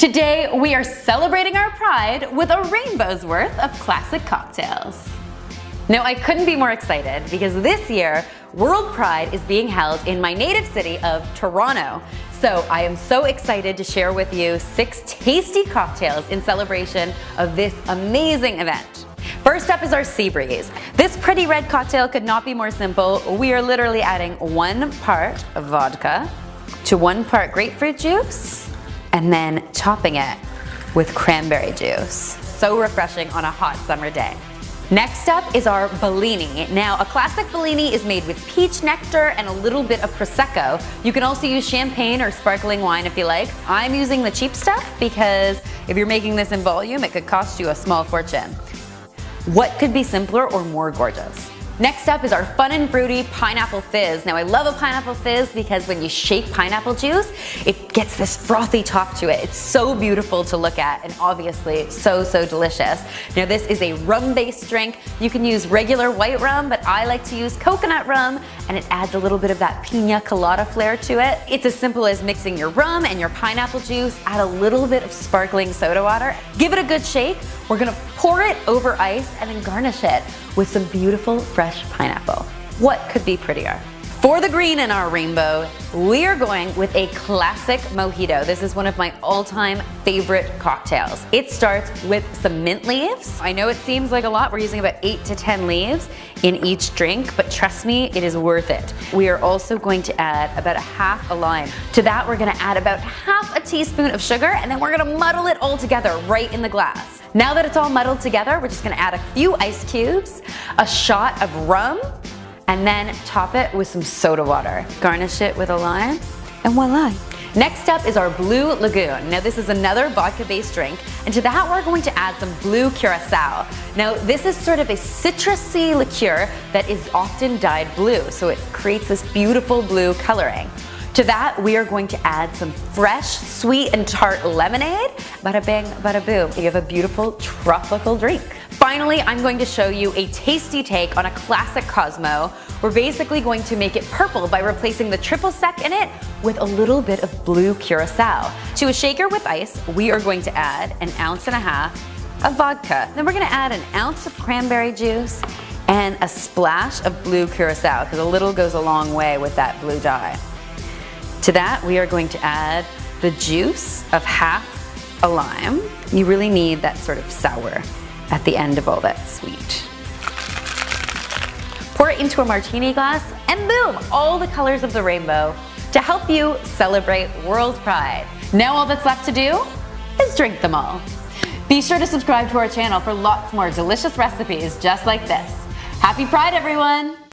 Today, we are celebrating our pride with a rainbow's worth of classic cocktails. Now, I couldn't be more excited because this year, World Pride is being held in my native city of Toronto. So I am so excited to share with you six tasty cocktails in celebration of this amazing event. First up is our Sea Breeze. This pretty red cocktail could not be more simple. We are literally adding one part of vodka to one part grapefruit juice and then topping it with cranberry juice. So refreshing on a hot summer day. Next up is our Bellini. Now, a classic Bellini is made with peach nectar and a little bit of Prosecco. You can also use champagne or sparkling wine if you like. I'm using the cheap stuff because if you're making this in volume, it could cost you a small fortune. What could be simpler or more gorgeous? Next up is our fun and fruity pineapple fizz. Now I love a pineapple fizz because when you shake pineapple juice, it gets this frothy top to it. It's so beautiful to look at and obviously so, so delicious. Now this is a rum-based drink. You can use regular white rum, but I like to use coconut rum and it adds a little bit of that pina colada flair to it. It's as simple as mixing your rum and your pineapple juice, add a little bit of sparkling soda water, give it a good shake. We're gonna pour it over ice and then garnish it with some beautiful fresh pineapple. What could be prettier? For the green in our rainbow, we are going with a classic mojito. This is one of my all-time favorite cocktails. It starts with some mint leaves. I know it seems like a lot. We're using about eight to 10 leaves in each drink, but trust me, it is worth it. We are also going to add about a half a lime. To that, we're gonna add about half a teaspoon of sugar, and then we're gonna muddle it all together right in the glass. Now that it's all muddled together, we're just gonna add a few ice cubes, a shot of rum, and then top it with some soda water. Garnish it with a lime, and voila. Next up is our Blue Lagoon. Now this is another vodka-based drink, and to that we're going to add some blue curacao. Now this is sort of a citrusy liqueur that is often dyed blue, so it creates this beautiful blue coloring. To that, we are going to add some fresh, sweet, and tart lemonade. Bada bing, bada boom. You have a beautiful tropical drink. Finally, I'm going to show you a tasty take on a classic Cosmo. We're basically going to make it purple by replacing the triple sec in it with a little bit of blue curacao. To a shaker with ice, we are going to add an ounce and a half of vodka. Then we're gonna add an ounce of cranberry juice and a splash of blue curacao because a little goes a long way with that blue dye. To that, we are going to add the juice of half a lime. You really need that sort of sour at the end of all that sweet. Pour it into a martini glass and boom, all the colors of the rainbow to help you celebrate World Pride. Now all that's left to do is drink them all. Be sure to subscribe to our channel for lots more delicious recipes just like this. Happy Pride everyone!